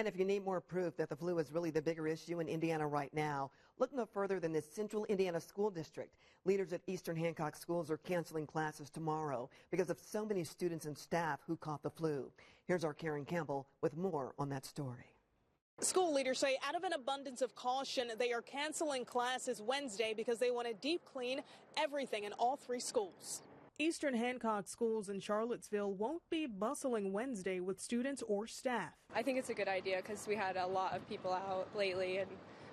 And if you need more proof that the flu is really the bigger issue in Indiana right now, look no further than the Central Indiana School District. Leaders at Eastern Hancock schools are canceling classes tomorrow because of so many students and staff who caught the flu. Here's our Karen Campbell with more on that story. School leaders say out of an abundance of caution, they are canceling classes Wednesday because they want to deep clean everything in all three schools. Eastern Hancock schools in Charlottesville won't be bustling Wednesday with students or staff. I think it's a good idea because we had a lot of people out lately and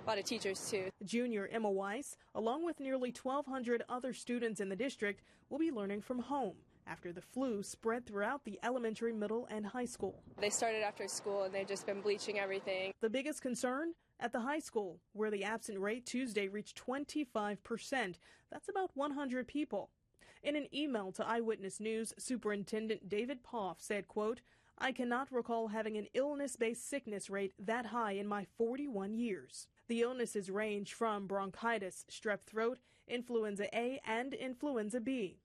a lot of teachers too. Junior Emma Weiss, along with nearly 1,200 other students in the district, will be learning from home after the flu spread throughout the elementary, middle, and high school. They started after school and they've just been bleaching everything. The biggest concern? At the high school, where the absent rate Tuesday reached 25%. That's about 100 people. In an email to Eyewitness News, Superintendent David Poff said, quote, I cannot recall having an illness-based sickness rate that high in my 41 years. The illnesses range from bronchitis, strep throat, influenza A, and influenza B.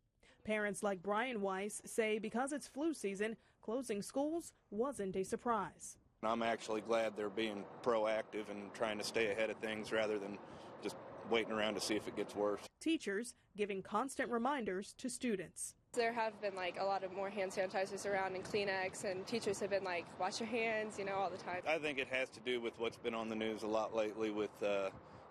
Parents like Brian Weiss say because it's flu season, closing schools wasn't a surprise. I'm actually glad they're being proactive and trying to stay ahead of things rather than just waiting around to see if it gets worse. Teachers giving constant reminders to students. There have been like a lot of more hand sanitizers around and Kleenex, and teachers have been like, wash your hands, you know, all the time. I think it has to do with what's been on the news a lot lately with uh,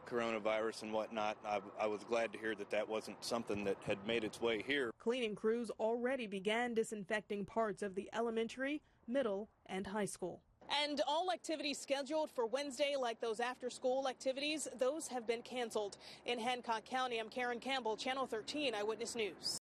coronavirus and whatnot. I, I was glad to hear that that wasn't something that had made its way here. Cleaning crews already began disinfecting parts of the elementary, middle, and high school. And all activities scheduled for Wednesday, like those after school activities, those have been canceled. In Hancock County, I'm Karen Campbell, Channel 13 Eyewitness News.